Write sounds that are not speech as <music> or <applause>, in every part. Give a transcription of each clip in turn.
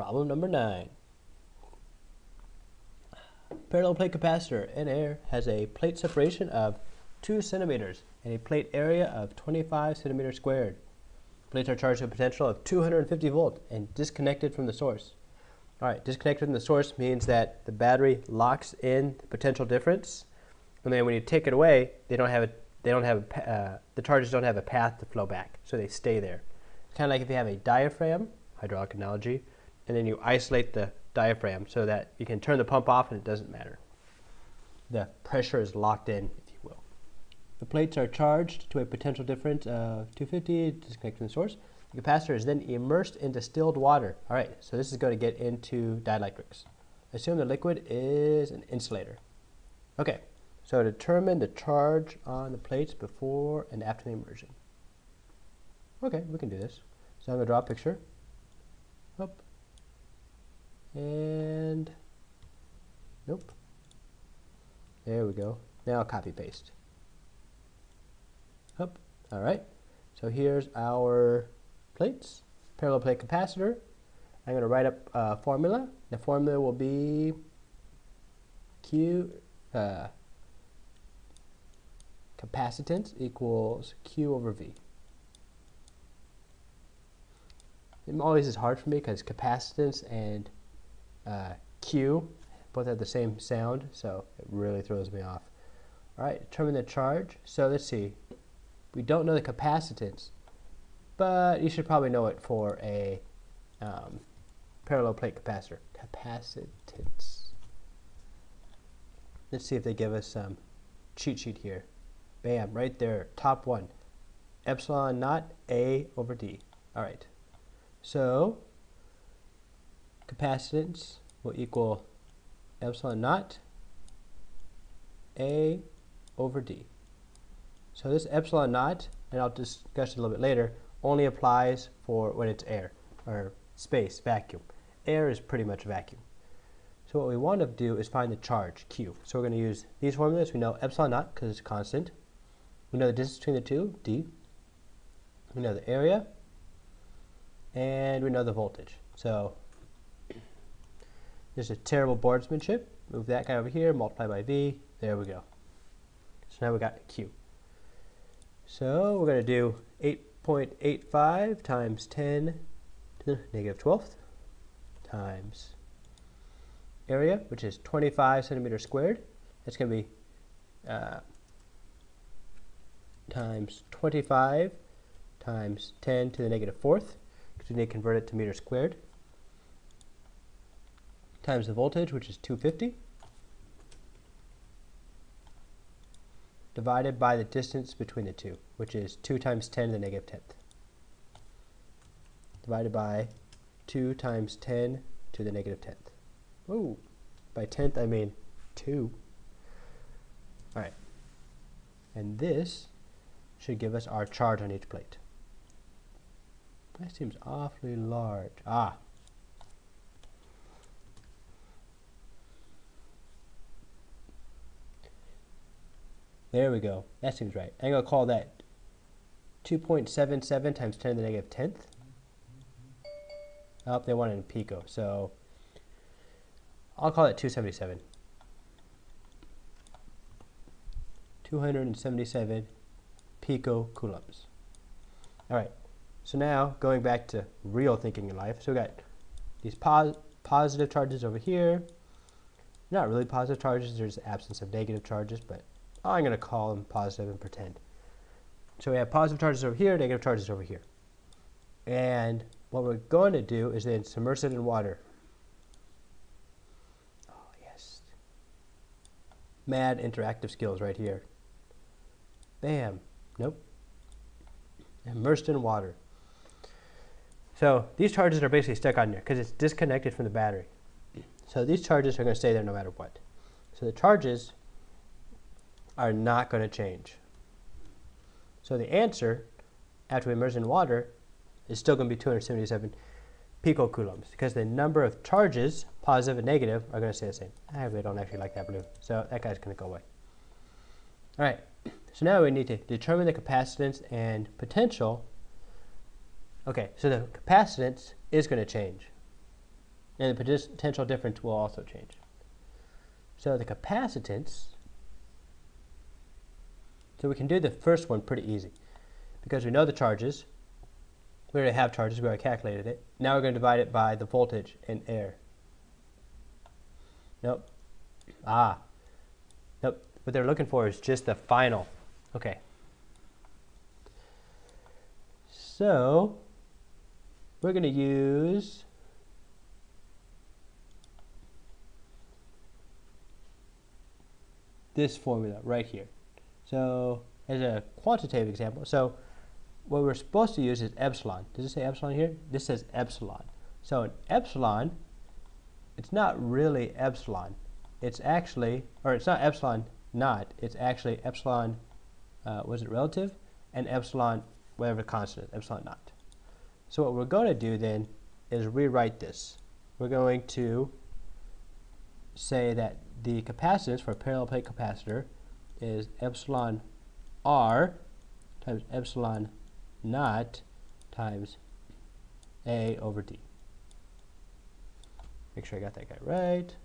Problem number nine. Parallel plate capacitor in air has a plate separation of 2 centimeters and a plate area of 25 centimeters squared. Plates are charged with a potential of 250 volt and disconnected from the source. All right, disconnected from the source means that the battery locks in the potential difference, and then when you take it away, they don't have a, they don't have a, uh, the charges don't have a path to flow back, so they stay there. It's kind of like if you have a diaphragm, hydraulic analogy, and then you isolate the diaphragm so that you can turn the pump off and it doesn't matter. The pressure is locked in, if you will. The plates are charged to a potential difference of uh, 250, disconnected from the source. The capacitor is then immersed in distilled water. All right, so this is going to get into dielectrics. Assume the liquid is an insulator. Okay, so determine the charge on the plates before and after the immersion. Okay, we can do this. So I'm going to draw a picture. And nope. There we go. Now copy paste. Up. All right. So here's our plates, parallel plate capacitor. I'm going to write up a formula. The formula will be Q uh, capacitance equals Q over V. It always is hard for me because capacitance and uh, Q both have the same sound, so it really throws me off. All right, determine the charge. So let's see. We don't know the capacitance, but you should probably know it for a um, parallel plate capacitor. Capacitance. Let's see if they give us some cheat sheet here. Bam, right there, top one. Epsilon naught A over D. All right. So capacitance will equal epsilon naught A over D. So this epsilon naught, and I'll discuss it a little bit later, only applies for when it's air, or space, vacuum. Air is pretty much vacuum. So what we want to do is find the charge, Q. So we're going to use these formulas. We know epsilon naught because it's constant. We know the distance between the two, D. We know the area, and we know the voltage. So there's a terrible boardsmanship. Move that guy over here, multiply by V. There we go. So now we got Q. So we're going to do 8.85 times 10 to <laughs> the negative 12th times area, which is 25 centimeters squared. That's going to be uh, times 25 times 10 to the negative fourth because we need to convert it to meters squared, times the voltage, which is 250, divided by the distance between the two, which is 2 times 10 to the negative 10th, divided by 2 times 10 to the negative 10th. Ooh, by 10th I mean 2. All right, and this should give us our charge on each plate. That seems awfully large. Ah. There we go. That seems right. I'm going to call that 2.77 times 10 to the negative 10th. Oh, they want it in pico, so I'll call it 277. 277 pico coulombs. All right. So now, going back to real thinking in life, so we got these pos positive charges over here. Not really positive charges, there's absence of negative charges, but Oh, I'm going to call them positive and pretend. So we have positive charges over here, negative charges over here. And what we're going to do is then submerge it in water. Oh, yes. Mad interactive skills right here. Bam. Nope. Immersed in water. So these charges are basically stuck on there because it's disconnected from the battery. So these charges are going to stay there no matter what. So the charges are not going to change. So the answer, after we immerse in water, is still going to be 277 picocoulombs because the number of charges, positive and negative, are going to stay the same. I really don't actually like that blue, so that guy's going to go away. All right, so now we need to determine the capacitance and potential Okay, so the capacitance is going to change. And the potential difference will also change. So the capacitance, so we can do the first one pretty easy because we know the charges. We already have charges, we already calculated it. Now we're going to divide it by the voltage in air. Nope. Ah. Nope. What they're looking for is just the final. Okay. So, we're going to use this formula right here. So, as a quantitative example, so what we're supposed to use is epsilon. Does it say epsilon here? This says epsilon. So an epsilon, it's not really epsilon. It's actually, or it's not epsilon not, it's actually epsilon, uh, was it relative? And epsilon, whatever constant, epsilon not. So what we're going to do then is rewrite this. We're going to say that the capacitance for a parallel plate capacitor is epsilon r times epsilon naught times a over d. Make sure I got that guy right.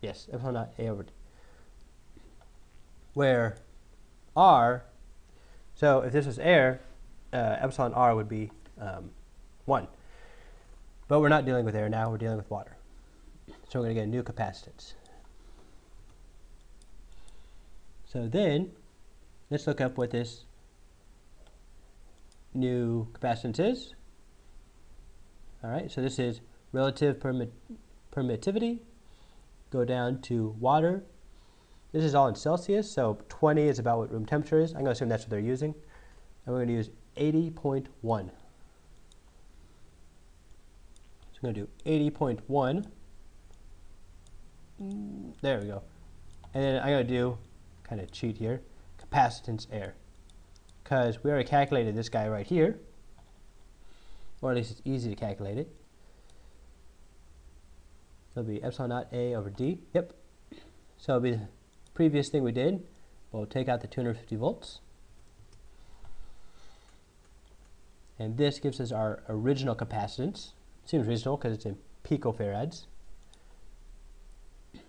Yes, epsilon naught a over d. Where r, so if this was air, uh, epsilon r would be um, 1. But we're not dealing with air now, we're dealing with water. So we're going to get a new capacitance. So then, let's look up what this new capacitance is. All right, so this is relative permit permittivity. Go down to water. This is all in Celsius, so 20 is about what room temperature is. I'm going to assume that's what they're using. And we're going to use 80.1. So I'm going to do 80.1. Mm. There we go. And then I'm going to do, kind of cheat here, capacitance air. Because we already calculated this guy right here. Or at least it's easy to calculate it. It'll be epsilon naught A over D. Yep. So it'll be the previous thing we did. We'll take out the 250 volts. And this gives us our original capacitance. Seems reasonable because it's in picofarads.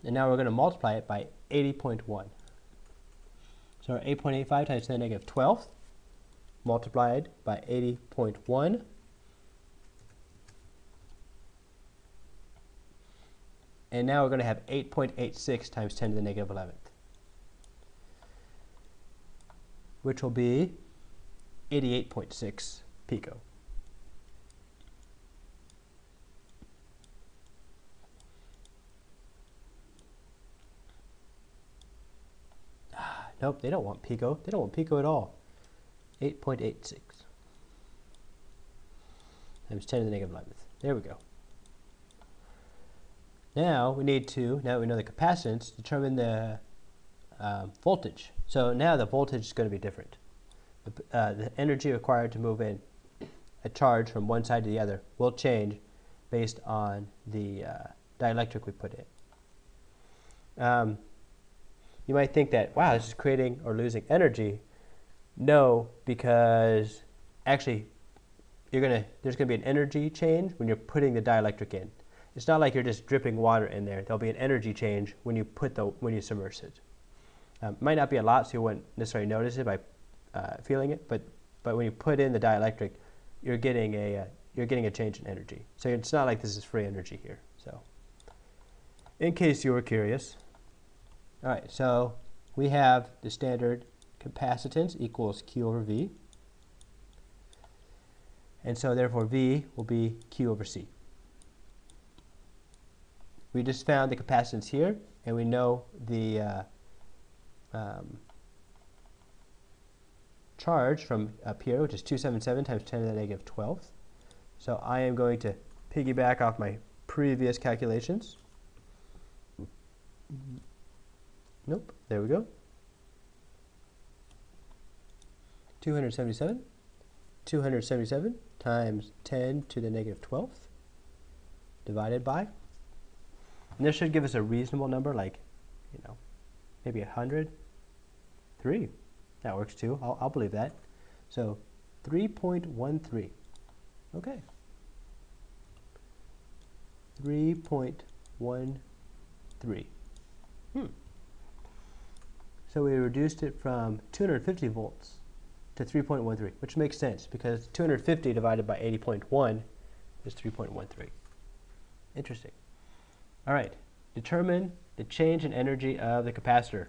And now we're going to multiply it by 80.1. So our 8.85 times 10 to the negative 12th multiplied by 80.1 and now we're going to have 8.86 times 10 to the negative 11th which will be 88.6 pico. Nope, they don't want pico. They don't want pico at all. 8.86 times 10 to the negative 11th. There we go. Now we need to, now we know the capacitance, determine the um, voltage. So now the voltage is going to be different. The, uh, the energy required to move in a charge from one side to the other will change based on the uh, dielectric we put in. Um, you might think that, wow, this is creating or losing energy. No, because actually you're gonna there's gonna be an energy change when you're putting the dielectric in. It's not like you're just dripping water in there. There'll be an energy change when you put the when you submerge it. Um, might not be a lot, so you wouldn't necessarily notice it by uh, feeling it, but but when you put in the dielectric, you're getting a uh, you're getting a change in energy. So it's not like this is free energy here. So, in case you were curious, all right. So we have the standard capacitance equals Q over V. And so therefore V will be Q over C. We just found the capacitance here, and we know the uh, um, charge from up here, which is 277 times 10 to the negative 12th. So I am going to piggyback off my previous calculations. Nope, there we go. 277. 277 times 10 to the negative 12th divided by. And this should give us a reasonable number like, you know, maybe 100. 3. That works too. I'll, I'll believe that. So 3.13. Okay. 3.13. Hmm. So we reduced it from 250 volts to 3.13, which makes sense because 250 divided by 80.1 is 3.13. Interesting. All right, determine the change in energy of the capacitor.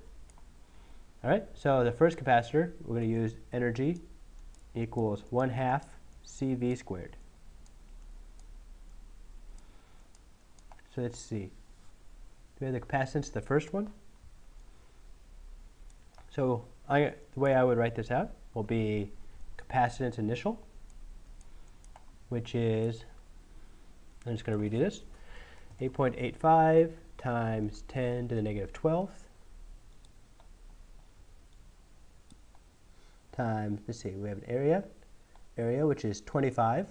All right, so the first capacitor, we're going to use energy equals 1 half CV squared. So let's see. Do we have the capacitance, the first one? So I, the way I would write this out will be capacitance initial, which is, I'm just going to redo this, 8.85 times 10 to the negative 12th times, let's see, we have an area, area which is 25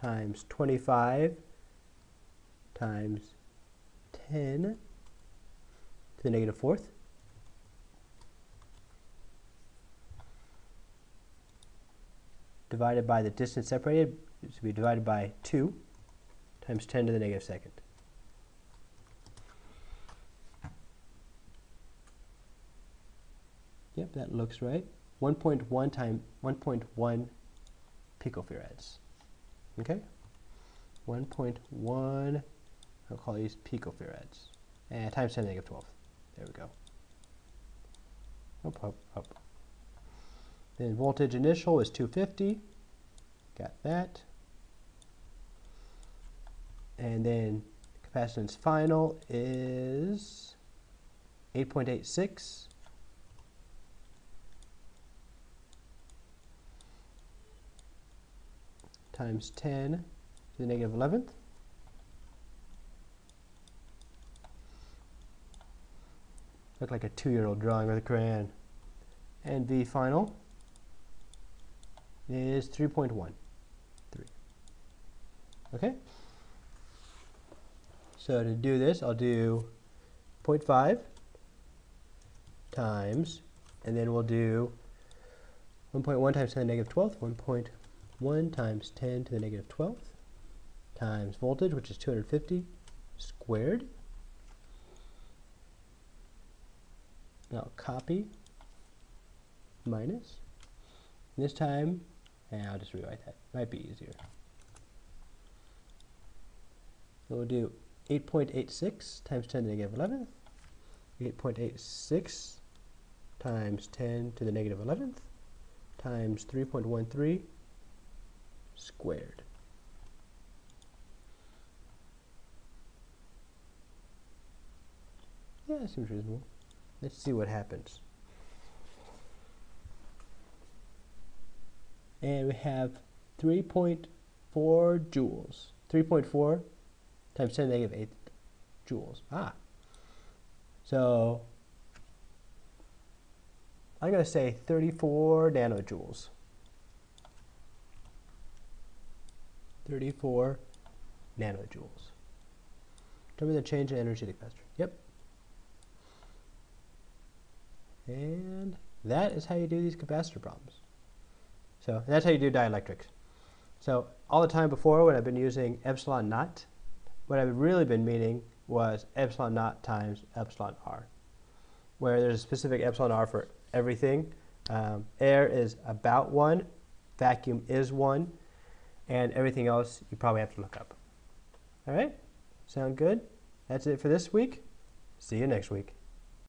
times 25 times 10 to the negative fourth. Divided by the distance separated, it should be divided by 2 times 10 to the negative second. Yep, that looks right. 1.1 times 1.1 picofarads. Okay? 1.1, I'll call these picofarads. And times 10 to the negative 12. There we go. Up, up, up. Then voltage initial is 250. Got that. And then capacitance final is 8.86. times 10 to the negative 11th. Look like a two-year-old drawing with a crayon. And V final is 3.13. Okay? So to do this, I'll do 0.5 times, and then we'll do 1.1 times 10 to the negative 12th, 1.1 times 10 to the negative 12th, times voltage, which is 250 squared. Now copy minus. This time and I'll just rewrite that. Might be easier. So we'll do 8.86 times 10 to the negative 11th. 8.86 times 10 to the negative 11th times 3.13 squared. Yeah, seems reasonable. Let's see what happens. And we have 3.4 joules. 3.4 times 10 to the negative 8 joules. Ah. So I'm going to say 34 nanojoules. 34 nanojoules. Determine the change in energy capacitor. Yep. And that is how you do these capacitor problems. So that's how you do dielectrics. So all the time before when I've been using epsilon naught, what I've really been meaning was epsilon naught times epsilon r, where there's a specific epsilon r for everything. Um, air is about 1, vacuum is 1, and everything else you probably have to look up. All right? Sound good? That's it for this week. See you next week.